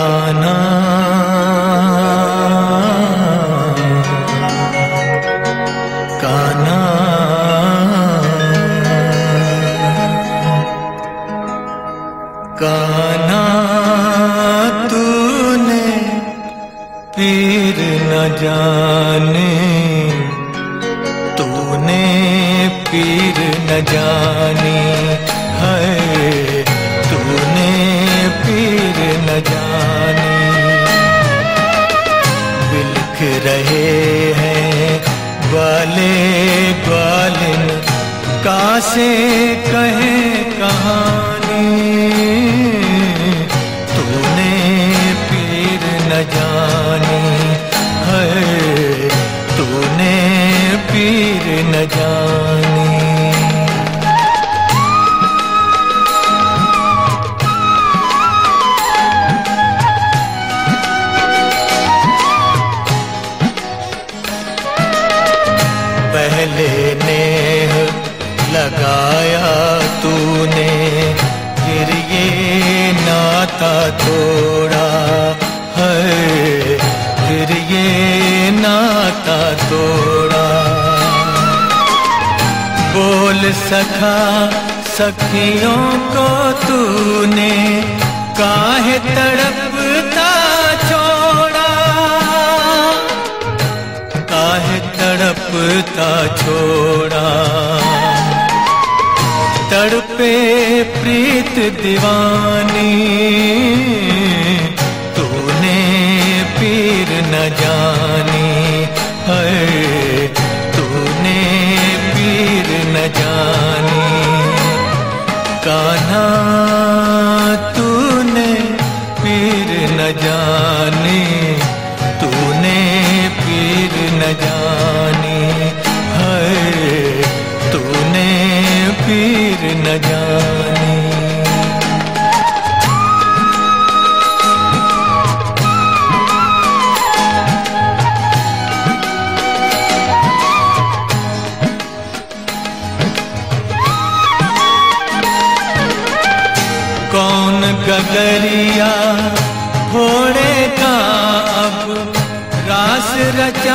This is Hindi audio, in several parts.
काना काना काना तूने पीर न जाने। तूने पीर न जानी। है पीर न जानी। बिलख रहे हैं, ग्वाले, ग्वालिन, कासे कहे कहानी। तूने पीर न जानी, है, तूने पीर न जानी। पहले नेह लगाया तूने, फिर ये नाता तोड़ा है, फिर ये नाता तोड़ा। बोल सखा, सखियों को तूने तड़पता छोड़ा। तड़पे प्रीत दीवानी, तूने पीर न जानी है तूने पीर न जानी। कान्हा न जानी। कौन गगरिया घोड़े का अब रास रचाए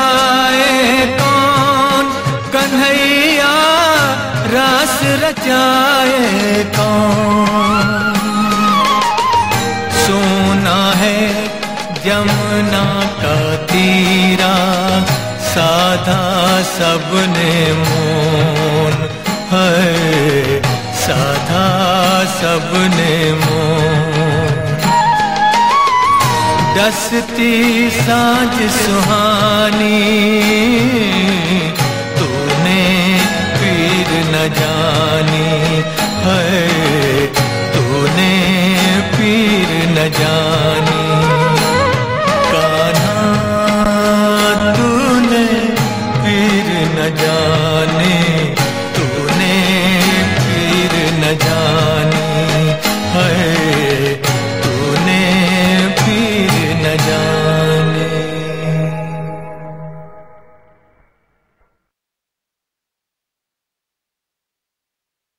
रचाए कौन? सोना है जमुना का तीरा, साधा सबने मोन है। साधा सबने मोन डसती साँझ सुहानी, तूने पीर न जानी। है तूने पीर न जानी